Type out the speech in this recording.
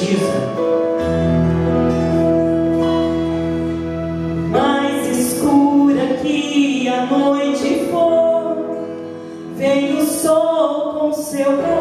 justiça. Mais escura que a noite for, vem o sol com seu calor.